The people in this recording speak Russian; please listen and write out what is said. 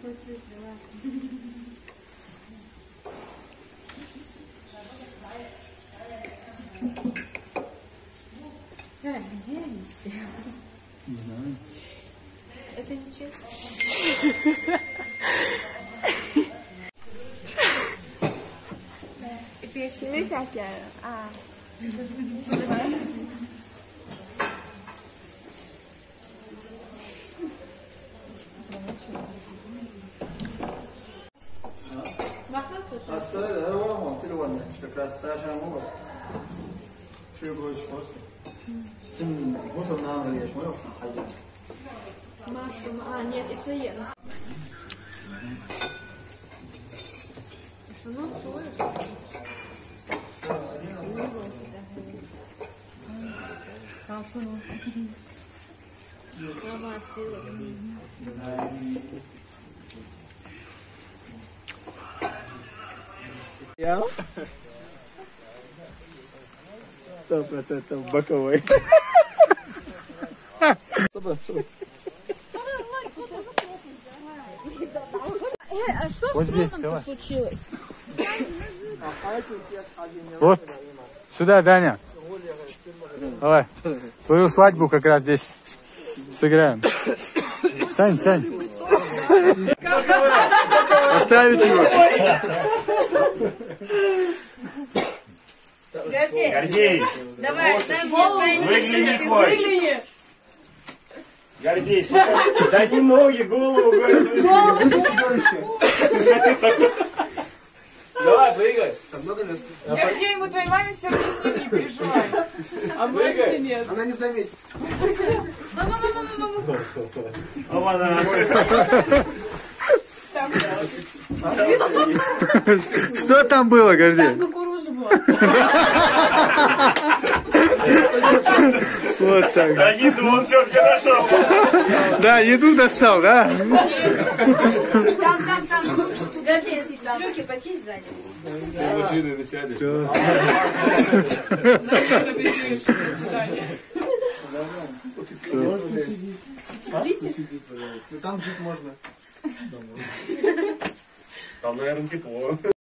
смотрю, дела. А, где они все? Не знаю. Это нечестно. И персимы всякие. А. Отставили, да, вон, переводный. Как раз Саша Амура. Что будет просто? Син мусор на Англии, что мы ходим. Маша, а, нет, это Ен. Что, ну, целуешь? Хорошо, ну. Мама целует. Я? Сто процентов боковой. Э, а что Вот с давай. случилось? Вот. Сюда, Даня. Давай. Твою свадьбу как раз здесь сыграем. Сань, Сань. Оставить его. Гордей, Давай, дай мне выгляни хоть. Гордей, да не ноги, голову, говорит, Давай, прыгай. Где ему твоей маме все объясню, не переживай. А мы нет. Она не заметит. Опа-на. Что там было, Гордей? Кукурузу была. Вот так. Да еду он все-таки нашел. Да, еду достал, да? Там, там, там. Руки почисть сзади. Завтра бежишь. До свидания. Можно здесь? Ну там жить можно. Da må jeg runke på.